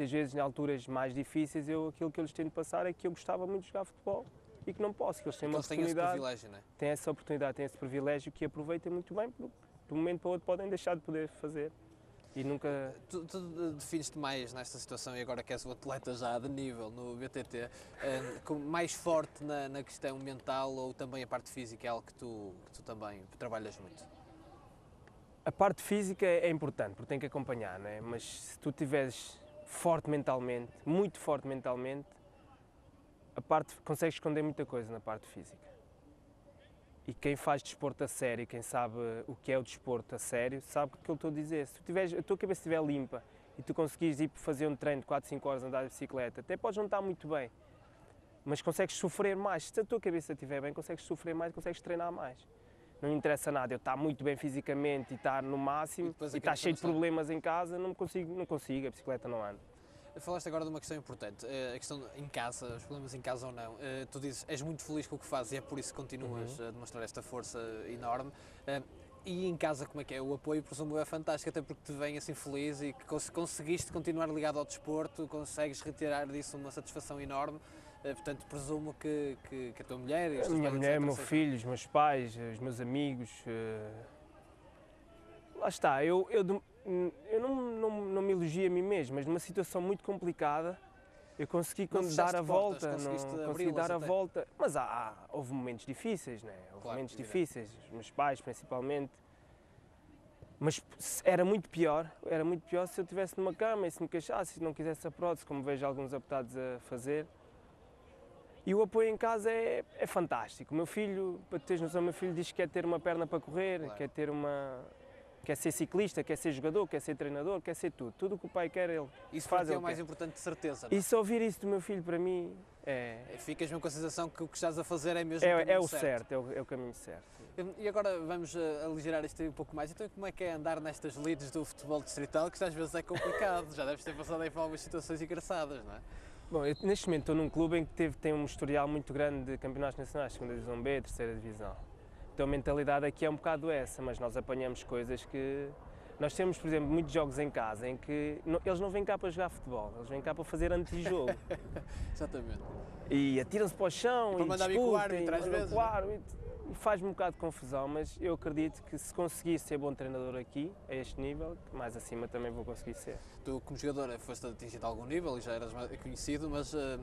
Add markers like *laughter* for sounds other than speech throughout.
muitas vezes, em alturas mais difíceis, eu, aquilo que eu lhes tento passar é que eu gostava muito de jogar futebol e que não posso, que eles têm uma Eles têm esse oportunidade, privilégio, é? têm essa oportunidade, têm esse privilégio que aproveitem muito bem, porque de um momento para o outro podem deixar de poder fazer. E nunca. Tu, tu defines-te mais nesta situação e agora que és um atleta já de nível no BTT, eh, como mais forte na, na questão mental ou também a parte física é algo que tu, que tu também trabalhas muito? A parte física é importante, porque tem que acompanhar, não é? mas se tu estiveres forte mentalmente, muito forte mentalmente, a parte consegues esconder muita coisa na parte física. E quem faz desporto a sério, quem sabe o que é o desporto a sério, sabe o que eu estou a dizer. Se tu tiveres, a tua cabeça estiver limpa e tu conseguires ir fazer um treino de 4, 5 horas andar de bicicleta, até podes não estar muito bem, mas consegues sofrer mais. Se a tua cabeça estiver bem, consegues sofrer mais, consegues treinar mais. Não me interessa nada eu estar muito bem fisicamente e estar no máximo E e, estar cheio de problemas em casa, não consigo, não consigo, a bicicleta não anda. Falaste agora de uma questão importante, eh, a questão em casa, os problemas em casa ou não. Eh, Tu dizes, és muito feliz com o que fazes e é por isso que continuas Uhum. a demonstrar esta força enorme. Eh, E em casa, como é que é? O apoio, presumo, é fantástico, até porque te vem assim feliz e que cons- conseguiste continuar ligado ao desporto, consegues retirar disso uma satisfação enorme. Portanto, presumo que, que, que a tua mulher e A minha mulher, o meu filho, os meus pais, os meus amigos. Lá está, eu, eu, eu não, não, não me elogio a mim mesmo, mas numa situação muito complicada eu consegui quando dar a portas, volta, não consegui dar a até. volta. Mas há, há- houve momentos difíceis, né? houve Claro, momentos evidente. difíceis, os meus pais principalmente. Mas era muito pior, era muito pior se eu estivesse numa cama e se me queixasse, se não quisesse a prótese, como vejo alguns aptados a fazer. E o apoio em casa é, é fantástico. O meu filho, para teres noção, o meu filho diz que quer ter uma perna para correr, Claro. quer ter uma. Quer ser ciclista, quer ser jogador, quer ser treinador, quer ser tudo. Tudo o que o pai quer, ele Isso faz. ti é o mais quer. importante, de certeza. não é? E só ouvir isso do meu filho, para mim, é, Ficas mesmo com a sensação que o que estás a fazer é mesmo é, caminho é o certo, é o, é o caminho certo. E agora vamos uh, aligerar isto um pouco mais. Então, como é que é andar nestas lides do futebol distrital, que às vezes é complicado? Já deves ter passado aí por algumas situações engraçadas, não é? Bom, eu, neste momento estou num clube em que teve, tem um historial muito grande de campeonatos nacionais, segunda divisão B, terceira divisão. Então a mentalidade aqui é um bocado essa, mas nós apanhamos coisas que... Nós temos, por exemplo, muitos jogos em casa em que não- eles não vêm cá para jogar futebol, eles vêm cá para fazer antijogo. *laughs* Exatamente. e atiram-se para o chão para e mandar bico o discutem, árbitro, às vezes, o não é? árbitro. E faz-me um bocado de confusão, mas eu acredito que se conseguir ser bom treinador aqui, a este nível, mais acima também vou conseguir ser. Tu, como jogador, foste atingido a algum nível e já eras conhecido, mas uh,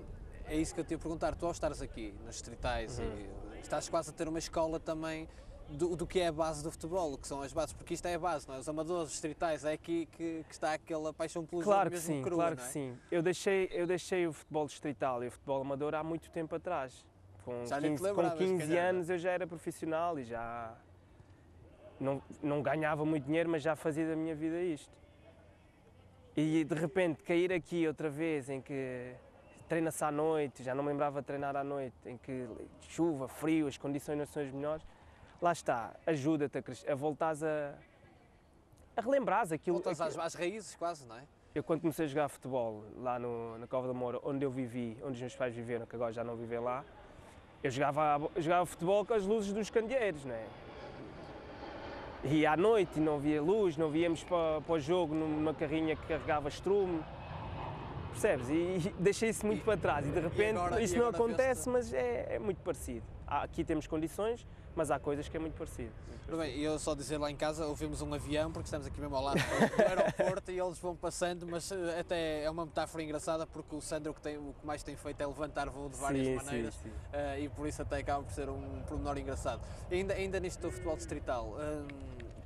é isso que eu te ia perguntar. Tu, ao estares aqui, nos distritais, Uhum. e estás quase a ter uma escola também do, do que é a base do futebol, o que são as bases, porque isto é a base, não é? Os amadores, os distritais, é aqui que, que está aquela paixão pelo Claro jogo que mesmo sim, crua, claro não que é? sim. Eu deixei, eu deixei o futebol distrital e o futebol amador há muito tempo atrás. Com Já nem te 15, lembravas, com 15 se calhar, anos eu já era profissional e já não, não ganhava muito dinheiro, mas já fazia da minha vida isto. E de repente cair aqui outra vez em que treina-se à noite, já não me lembrava de treinar à noite, em que chuva, frio, as condições não são as melhores, lá está, ajuda-te a, a voltares a, a relembrares aquilo. Voltas aquilo- às, às raízes, quase, não é? eu quando comecei a jogar futebol lá no, na Cova da Moura, onde eu vivi, onde os meus pais viveram, que agora já não vivem lá, eu jogava, jogava futebol com as luzes dos candeeiros, né? E à noite não havia luz, não víamos para, para o jogo numa carrinha que carregava estrume. Percebes? E, e deixei isso muito E- para trás e de repente agora- isso e não acontece, mas é, é muito parecido. Há- aqui temos condições, mas há coisas que é muito parecido. Ora bem, eu só dizer lá em casa, ouvimos um avião, porque estamos aqui mesmo ao lado do aeroporto *laughs* e eles vão passando, mas eh, até é uma metáfora engraçada porque o Sandro que, tem, o que mais tem feito é levantar voo de várias Sim, maneiras sim, sim. eh, e por isso até acaba por ser um pormenor engraçado. Ainda, ainda nisto do futebol distrital, hum,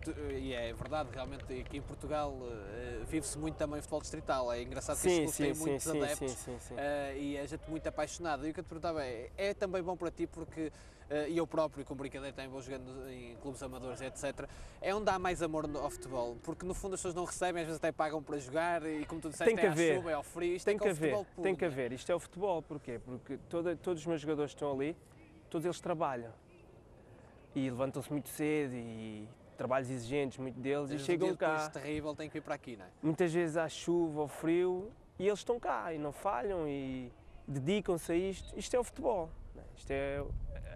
e é verdade, realmente aqui em Portugal eh, vive-se muito também o futebol distrital, é engraçado que Sim, clubes sim, sim, muitos sim, adeptos sim, sim, eh, e é gente muito apaixonada. E o que eu te perguntava é, é também bom para ti porque, eh, e eu próprio com brincadeira também vou jogando em clubes amadores, etc. É onde há mais amor ao futebol, porque no fundo as pessoas não recebem, às vezes até pagam para jogar e como tu disseste, Tem que é à haver. chuva, é ao frio, isto Tem é que haver, futebol puro, tem que é? haver. Isto é o futebol, porquê? Porque toda, todos os meus jogadores que estão ali, todos eles trabalham. E levantam-se muito cedo e trabalhos exigentes, muito deles, e chegam cá. terrível, tem que vir para aqui, não é? Muitas vezes há chuva ou frio e eles estão cá e não falham e dedicam-se a isto. Isto é o futebol. né? Isto é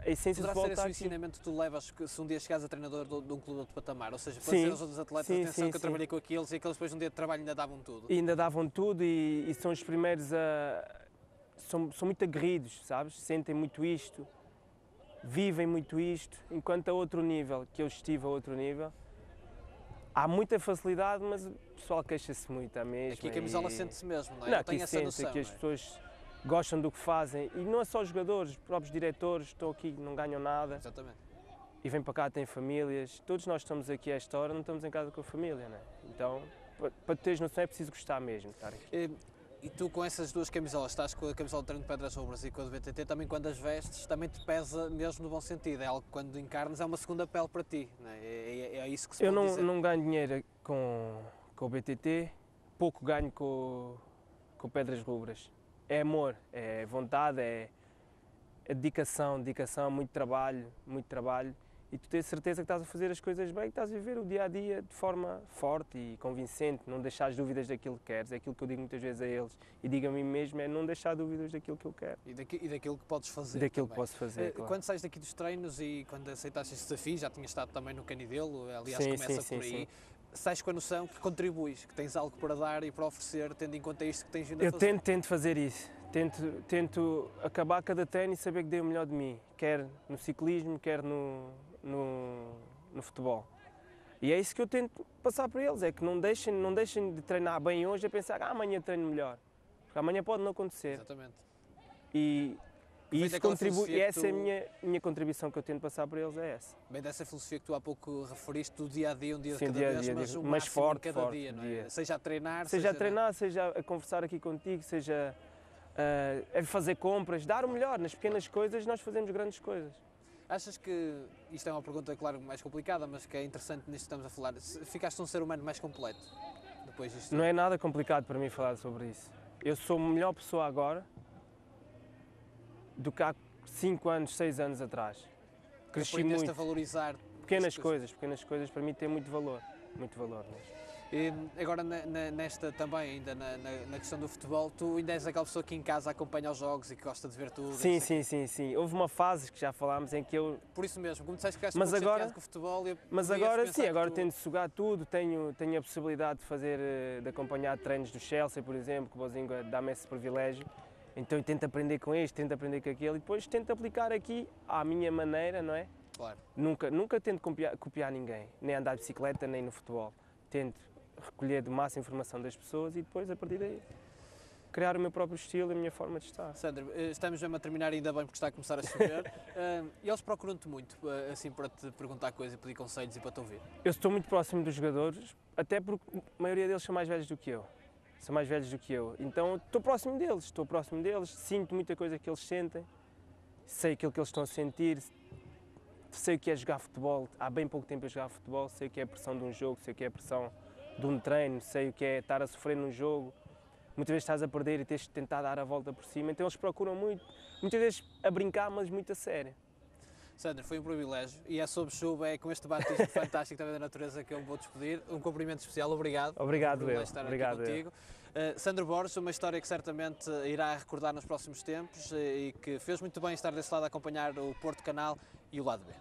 a essência Poderá do ser futebol esse está o ensinamento que tu levas se um dia chegares a treinador de, um clube de outro patamar, ou seja, para dizer aos outros atletas, Sim, atenção sim, que eu sim. trabalhei com aqueles e aqueles depois um dia de trabalho ainda davam tudo. E ainda davam tudo e, e são os primeiros a. São, são muito aguerridos, sabes? Sentem muito isto, vivem muito isto, enquanto a outro nível, que eu estive a outro nível, há muita facilidade, mas o pessoal queixa-se muito, é mesmo. Aqui a camisola e- sente-se mesmo, não é? Não, aqui essa sente, noção. aqui as não é? pessoas gostam do que fazem e não é só os jogadores, os próprios diretores estão aqui, não ganham nada Exatamente. e vêm para cá, têm famílias. Todos nós estamos aqui a esta hora, não estamos em casa com a família, né? Então, pa- para tu teres noção, é preciso gostar mesmo estar aqui. E, tu com essas duas camisolas, estás com a camisola de treino de Pedras Rubras e com a do BTT, também quando as vestes, também te pesa mesmo no bom sentido. É algo que quando encarnas é uma segunda pele para ti. Não é? É, é- isso que se Eu não, dizer. não ganho dinheiro com, com o BTT, pouco ganho com, com Pedras Rubras. É amor, é vontade, é, é dedicação, dedicação, muito trabalho, muito trabalho. E tu tens certeza que estás a fazer as coisas bem, que estás a viver o dia a dia de forma forte e convincente, não deixar as dúvidas daquilo que queres. É aquilo que eu digo muitas vezes a eles e digo a mim mesmo: é não deixar dúvidas daquilo que eu quero, E, daqui- e daquilo que podes fazer. daquilo que também. posso fazer. Eh, claro. Quando sais daqui dos treinos e quando aceitaste este desafio, já tinhas estado também no Canidelo, aliás Sim, começa sim, por sim, aí, sim. sais com a noção que contribuis, que tens algo para dar e para oferecer, tendo em conta isto que tens vindo a Eu fazer. tento, tento fazer isso. Tento, tento acabar cada treino e saber que dei o melhor de mim, quer no ciclismo, quer no, no, no futebol. E é isso que eu tento passar para eles, é que não deixem, não deixem de treinar bem hoje a pensar ah, amanhã treino melhor. Porque amanhã pode não acontecer. Exatamente. E, e isso contribui, e essa é a tu- minha, minha contribuição que eu tento passar para eles, é essa. Bem dessa filosofia que tu há pouco referiste, do dia a dia, um dia Sim, de cada dia vez, dia, mas dia- o mas forte, cada forte, dia, não é? dia. Seja a treinar, Seja a treinar, seja a conversar aqui contigo, seja a, a fazer compras, dar o melhor. Nas pequenas coisas nós fazemos grandes coisas. Achas que, isto é uma pergunta, claro, mais complicada, mas que é interessante nisto que estamos a falar, ficaste um ser humano mais completo depois disto? Não é nada complicado para mim falar sobre isso. Eu sou melhor pessoa agora do que há 5 anos, 6 anos atrás. Cresci muito. a valorizar Pequenas as coisas, pequenas coisas para mim têm muito valor. Muito valor mesmo. E, agora, na- na- nesta também, ainda na, na- questão do futebol, tu ainda és aquela pessoa que em casa acompanha os jogos e que gosta de ver tudo. Sim, sim, sim, sim. Houve uma fase que já falámos em que eu. Por isso mesmo, como disseste que ficaste Mas um agora- com o futebol. eu Mas agora sim, agora tu- tento sugar tudo. Tenho, tenho a possibilidade de fazer, eh, de acompanhar treinos do Chelsea, por exemplo, que o Bozinho dá-me esse privilégio. Então eu tento aprender com este, tento aprender com aquele e depois tento aplicar aqui à minha maneira, não é? Claro. Nunca, nunca tento copiar, copiar ninguém, nem andar de bicicleta, nem no futebol. Tento recolher de máxima informação das pessoas e depois, a partir daí, criar o meu próprio estilo e a minha forma de estar. Sandro, eh, estamos mesmo a terminar ainda bem porque está a começar a chover. *laughs* Eh, e eles procuram-te muito, eh, assim, para te perguntar coisas e pedir conselhos e para te ouvir. Eu estou muito próximo dos jogadores, até porque a maioria deles são mais velhos do que eu. São mais velhos do que eu. Então estou próximo deles, estou próximo deles, sinto muita coisa que eles sentem, sei aquilo que eles estão a sentir, sei o que é jogar futebol. Há bem pouco tempo a jogar futebol, sei o que é a pressão de um jogo, sei o que é a pressão de um treino, sei o que é estar a sofrer num jogo. Muitas vezes estás a perder e tens de tentar dar a volta por cima. Então eles procuram muito, muitas vezes a brincar, mas muito a sério. Sandro, foi um privilégio e é sobre chuva, é com este batismo *laughs* fantástico também da natureza que eu vou despedir. Um cumprimento especial, obrigado. Obrigado, um eu. estar Obrigado, aqui eu. contigo. Uh, Sandro Borges, uma história que certamente irá recordar nos próximos tempos eh, e que fez muito bem estar desse lado a acompanhar o Porto Canal e o lado B.